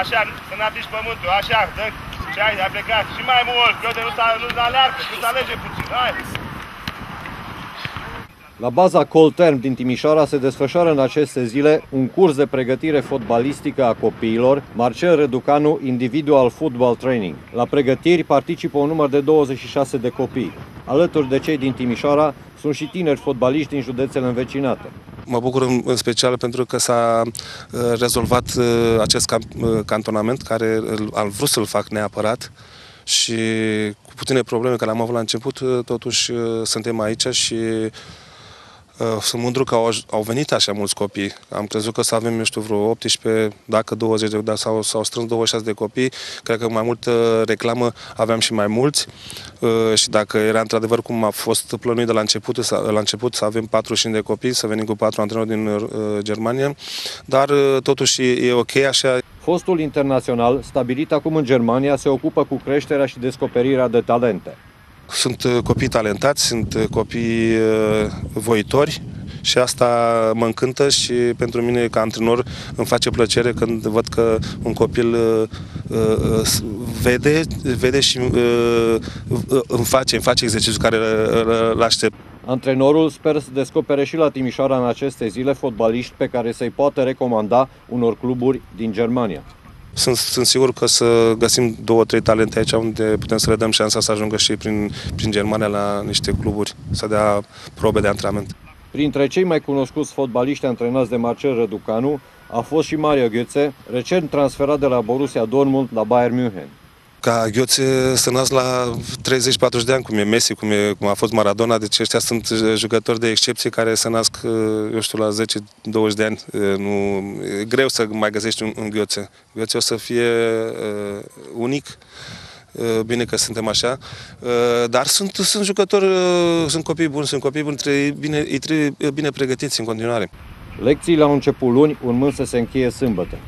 Așa, să ne atingi pământul, așa, dă, și hai, ai plecat. Și mai mult, că uite, nu s-a nu aleargă, nu s-a alege puțin, hai. La baza Colterm din Timișoara se desfășoară în aceste zile un curs de pregătire fotbalistică a copiilor, Marcel Reducanu Individual Football Training. La pregătiri participă un număr de 26 de copii. Alături de cei din Timișoara sunt și tineri fotbaliști din județele învecinate. Mă bucur în special pentru că s-a uh, rezolvat uh, acest uh, cantonament care am vrut să-l fac neapărat și cu puține probleme care am avut la început, totuși suntem aici și Uh, sunt mândru că au, au venit așa mulți copii. Am crezut că să avem, eu știu, vreo 18, dacă 20, de, dar s-au, s-au strâns 26 de copii. Cred că mai multă reclamă aveam și mai mulți. Uh, și dacă era într-adevăr cum a fost plănuit de la început, la început să avem 45 de copii, să venim cu patru antrenori din uh, Germania, dar totuși e ok așa. Fostul internațional, stabilit acum în Germania, se ocupă cu creșterea și descoperirea de talente. Sunt uh, copii talentați, sunt uh, copii uh, voitori și asta mă încântă și pentru mine ca antrenor îmi face plăcere când văd că un copil vede, vede și îmi face, îmi face exercițiul care îl aștept. Antrenorul speră să descopere și la Timișoara în aceste zile fotbaliști pe care să-i poată recomanda unor cluburi din Germania. Sunt, sunt sigur că să găsim două, trei talente aici unde putem să le dăm șansa să ajungă și prin, prin Germania la niște cluburi, să dea probe de antrenament. Printre cei mai cunoscuți fotbaliști antrenați de Marcel Răducanu a fost și Mario Götze, recent transferat de la Borussia Dortmund la Bayern München ca Gheoțe să nasc la 30-40 de ani, cum e Messi, cum, e, cum a fost Maradona, deci ăștia sunt jucători de excepție care se nasc, eu știu, la 10-20 de ani. Nu, e greu să mai găsești un, un Gheoțe. Gheoțe o să fie uh, unic, bine că suntem așa, dar sunt, sunt jucători, sunt copii buni, sunt copii buni, trebuie bine, îi trebuie bine pregătiți în continuare. Lecțiile au început luni, urmând să se încheie sâmbătă.